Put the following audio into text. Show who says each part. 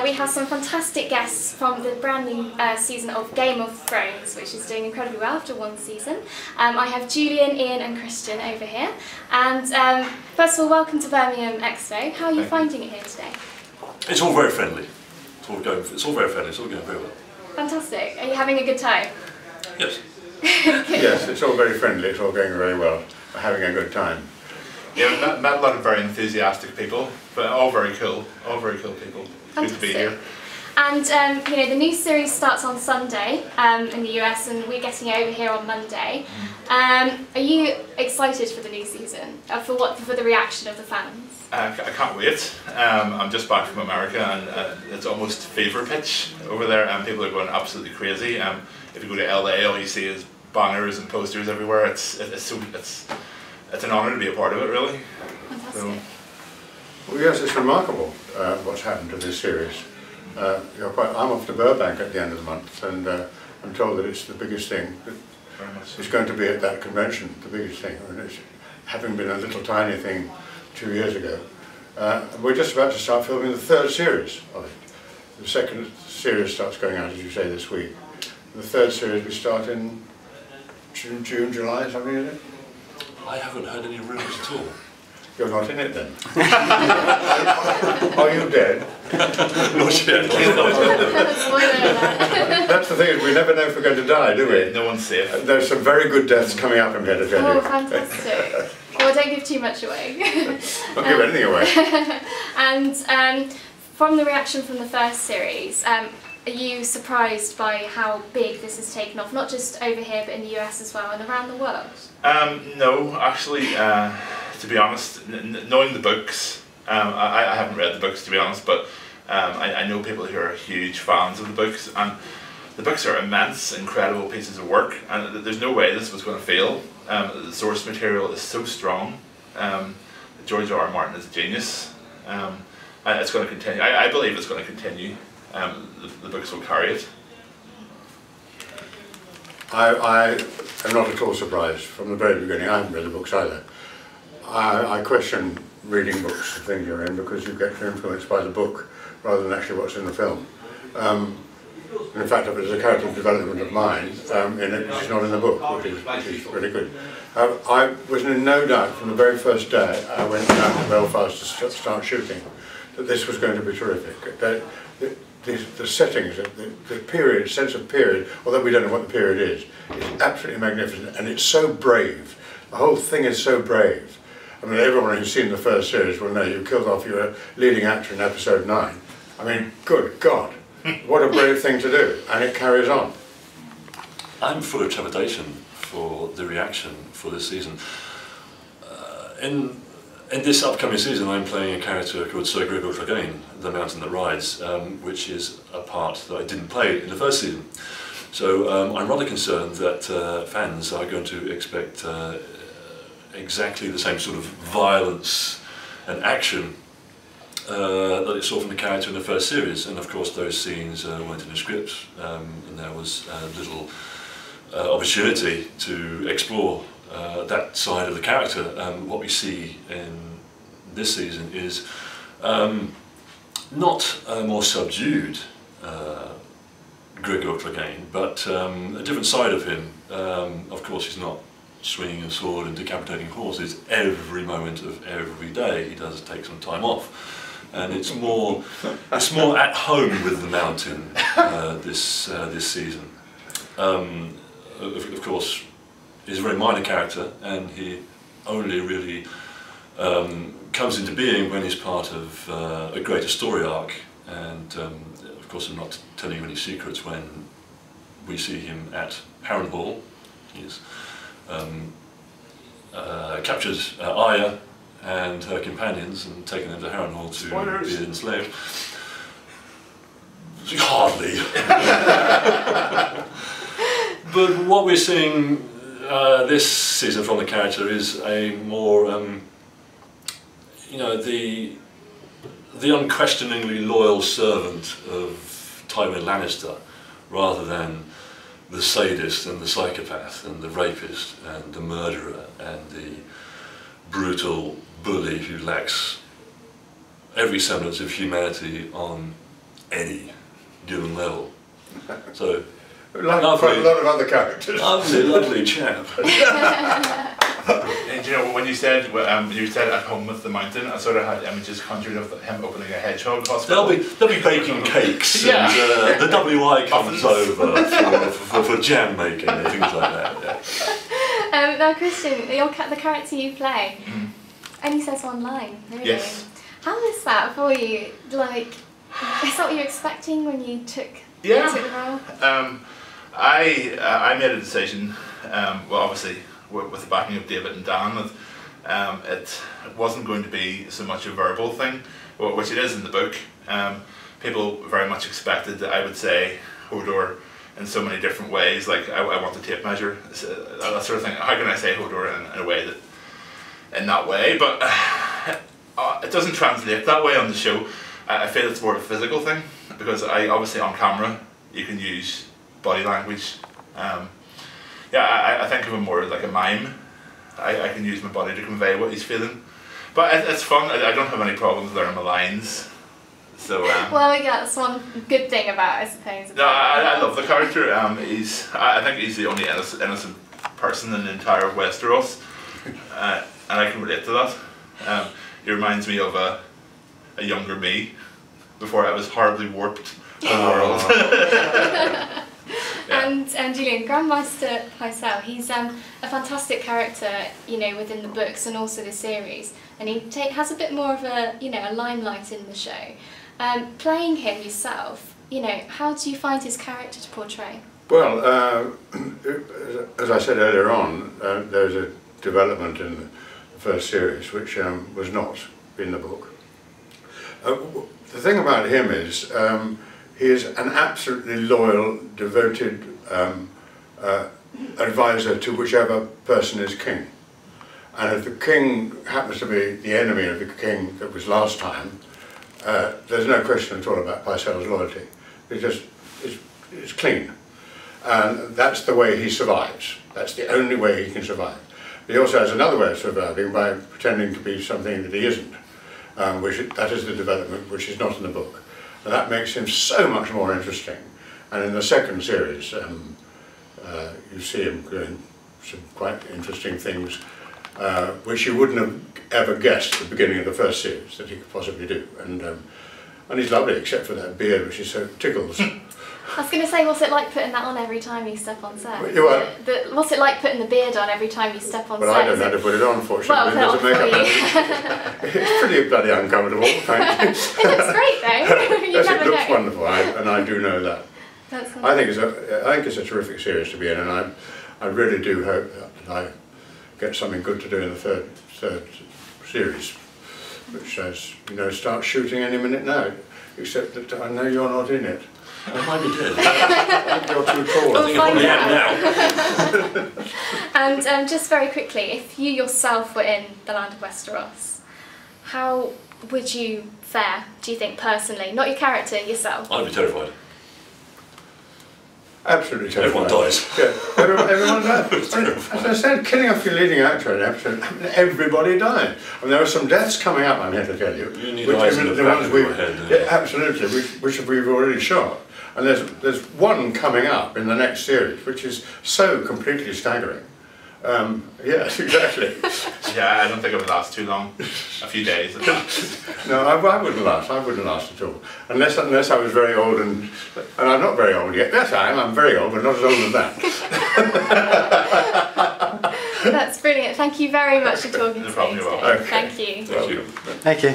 Speaker 1: uh, we have some fantastic guests from the brand new uh, season of Game of Thrones, which is doing incredibly well after one season. Um, I have Julian, Ian, and Kristian over here. And um, first of all, welcome to Birmingham Expo. How are you
Speaker 2: Thank
Speaker 1: finding it here today?
Speaker 2: It's all very friendly. It's all going. It's all very friendly. It's all going very well.
Speaker 1: Fantastic. Are you having a good time?
Speaker 2: Yes.
Speaker 3: Yes, it's all very friendly, it's all going very well. We're having a good time.
Speaker 4: Yeah, met, met a lot of very enthusiastic people, but all very cool, all very cool people. It's good to be here.
Speaker 1: And um, you know the new series starts on Sunday um, in the US, and we're getting over here on Monday. Um, are you excited for the new season? Uh, for what? For the reaction of the fans?
Speaker 4: Uh, I can't wait. Um, I'm just back from America and uh, it's almost fever pitch over there and people are going absolutely crazy. Um, if you go to LA, all you see is banners and posters everywhere. It's it's so it's it's an honour to be a part of it, really.
Speaker 1: Fantastic.
Speaker 4: So,
Speaker 3: Well, yes, it's remarkable uh, what's happened to this series. Uh, you're quite, I'm off to Burbank at the end of the month and uh, I'm told that it's the biggest thing. that
Speaker 4: very much.
Speaker 3: It's going to be at that convention, the biggest thing. I mean, it's, having been a little tiny thing two years ago, uh, we're just about to start filming the third series of it. The second series starts going out, as you say, this week. The third series we start in June, June July, something, is it?
Speaker 2: I haven't heard any rumours at all.
Speaker 3: You're not in it then. Are you dead?
Speaker 2: Not yet.
Speaker 1: Spoiler alert.
Speaker 3: That's the thing, we never know if we're going to die, do we?
Speaker 4: No one's safe.
Speaker 3: There's some very good deaths coming up, I'm here to
Speaker 1: oh, fantastic. Well, don't give too much away.
Speaker 3: Don't give anything away.
Speaker 1: and um, from the reaction from the first series, um, are you surprised by how big this has taken off? Not just over here, but in the US as well and around the world.
Speaker 4: Um, no, actually, uh, to be honest, knowing the books, um, I, I haven't read the books to be honest, but um, I, I know people who are huge fans of the books, and the books are immense, incredible pieces of work, and th- there's no way this was going to fail. Um, the source material is so strong. Um, George R. R. Martin is a genius. Um, it's going to continue. I, I believe it's going to continue. Um, the, the books will carry it.
Speaker 3: I, I am not at all surprised from the very beginning. I haven't read the books either. I, I question reading books, the thing you're in, because you get influenced by the book rather than actually what's in the film. Um, in fact, if there's a character development of mine um, in it, which is not in the book, which is, which is really good. Uh, I was in no doubt from the very first day I went down to Belfast to st- start shooting that this was going to be terrific. The, the, the, the settings, the, the period, sense of period, although we don't know what the period is, is absolutely magnificent and it's so brave. The whole thing is so brave. I mean, everyone who's seen the first series will know you killed off your leading actor in episode 9. I mean, good God, what a brave thing to do, and it carries on.
Speaker 2: I'm full of trepidation for the reaction for this season. Uh, in in this upcoming season, I'm playing a character called Sir Gregor Clegane, the mountain that rides, um, which is a part that I didn't play in the first season. So um, I'm rather concerned that uh, fans are going to expect uh, exactly the same sort of violence and action uh, that it saw from the character in the first series. And of course, those scenes uh, weren't in the script, um, and there was uh, little uh, opportunity to explore uh, that side of the character. Um, what we see in this season is um, not a more subdued uh, Gregor Clegane, but um, a different side of him. Um, of course, he's not swinging a sword and decapitating horses every moment of every day. He does take some time off, and it's more it's more at home with the mountain uh, this uh, this season. Um, of, of course, he's a very minor character, and he only really um, comes into being when he's part of uh, a greater story arc. And um, of course, I'm not telling you any secrets when we see him at Harrenhal. He's um, uh, captured uh, Arya and her companions and taken them to Harrenhal to
Speaker 4: Spoilers.
Speaker 2: be enslaved. Hardly. but what we're seeing uh, this season from the character is a more, um, you know, the the unquestioningly loyal servant of Tywin Lannister, rather than the sadist and the psychopath and the rapist and the murderer and the brutal bully who lacks every semblance of humanity on any given level. So,
Speaker 3: Like
Speaker 2: Lovely.
Speaker 3: quite a lot of other characters.
Speaker 2: lovely, lovely chap.
Speaker 4: And you know when you said um, you said at home with the mountain, I sort of had images conjured of him opening a hedgehog hospital.
Speaker 2: They'll be, they'll be baking cakes
Speaker 4: Yeah.
Speaker 2: and uh, the WI comes over for, for, for jam making and things like that. Yeah.
Speaker 1: Um, now, Kristian, your ca- the character you play only says one line, really.
Speaker 4: Mm-hmm. Yes.
Speaker 1: How was that for you? Like, is that what you were expecting when you took,
Speaker 4: Yeah.
Speaker 1: took the role?
Speaker 4: Um, I uh, I made a decision. Um, well, obviously with, with the backing of David and Dan, that um, it wasn't going to be so much a verbal thing, which it is in the book. Um, people very much expected that I would say Hodor in so many different ways. Like I, I want the tape measure, uh, that sort of thing. How can I say Hodor in, in a way that in that way? But uh, it doesn't translate that way on the show. I, I feel it's more of a physical thing because I obviously on camera you can use body language. Um, yeah, I, I think of him more like a mime. I, I can use my body to convey what he's feeling. But it, it's fun. I, I don't have any problems learning my lines. So um,
Speaker 1: Well, yeah, that's one good thing about, it, I suppose.
Speaker 4: no, I, I love the character. Um, he's I, I think he's the only innocent, innocent person in the entire Westeros, uh, and I can relate to that. Um, he reminds me of a, a younger me, before I was horribly warped by the world. Yeah.
Speaker 1: And and Julian, Grand Maester Pycelle, he's um, a fantastic character, you know, within the books and also the series, and he has a bit more of a you know a limelight in the show. Um, playing him yourself, you know, how do you find his character to portray?
Speaker 3: Well, uh, as I said earlier on, uh, there's a development in the first series which um, was not in the book. Uh, the thing about him is um, he is an absolutely loyal, devoted um, uh, advisor to whichever person is king. And if the king happens to be the enemy of the king that was last time, uh, there's no question at all about Pycelle's loyalty. It's just, it's, it's clean. And that's the way he survives. That's the only way he can survive. He also has another way of surviving by pretending to be something that he isn't. Um, which that is the development which is not in the book. And that makes him so much more interesting. And in the second series, um, uh, you see him doing some quite interesting things uh, which you wouldn't have ever guessed at the beginning of the first series that he could possibly do. And um, and he's lovely, except for that beard, which is so tickles.
Speaker 1: I was going to say, what's it like putting that on every time you step on set?
Speaker 3: You what?
Speaker 1: The, the, what's it like putting the beard on every time you step on
Speaker 3: But
Speaker 1: set?
Speaker 3: Well, I don't know how to put it on, fortunately.
Speaker 1: Well,
Speaker 3: It doesn't make it's pretty bloody uncomfortable, frankly.
Speaker 1: it looks great though. you
Speaker 3: Yes, it looks
Speaker 1: know.
Speaker 3: wonderful, I, and I do know that.
Speaker 1: That's
Speaker 3: I think it's a, I think it's a terrific series to be in, and I, I really do hope that I get something good to do in the third, third series, which says, you know, start shooting any minute now, except that I know you're not in it.
Speaker 2: I might be dead.
Speaker 3: You're too tall.
Speaker 2: I think I probably am now.
Speaker 1: And um, just very quickly, if you yourself were in the land of Westeros, how would you fare, do you think, personally? Not your character, yourself.
Speaker 2: I'd be terrified.
Speaker 3: Absolutely terrifying.
Speaker 2: Everyone dies.
Speaker 3: Yeah, everyone, dies. As I said, killing off your leading actor in episode, I mean, everybody died. And there are some deaths coming up, I'm here to tell you.
Speaker 2: You need
Speaker 3: which
Speaker 2: eyes in the of
Speaker 3: we've,
Speaker 2: your head,
Speaker 3: yeah,
Speaker 2: yeah.
Speaker 3: absolutely, which, which we've already shot. And there's, there's one coming up in the next series, which is so completely staggering. Um, yes, exactly.
Speaker 4: yeah, I don't think it would last too long. A few days at max.
Speaker 3: No, I, I wouldn't last. I wouldn't last at all, unless unless I was very old and and I'm not very old yet. Yes, I am. I'm very old, but not as old as that.
Speaker 1: That's brilliant. Thank you very much for talking
Speaker 4: No
Speaker 1: to
Speaker 4: problem,
Speaker 1: me
Speaker 4: you're
Speaker 1: today.
Speaker 3: welcome.
Speaker 1: Thank you.
Speaker 2: Thank you.
Speaker 5: Thank you.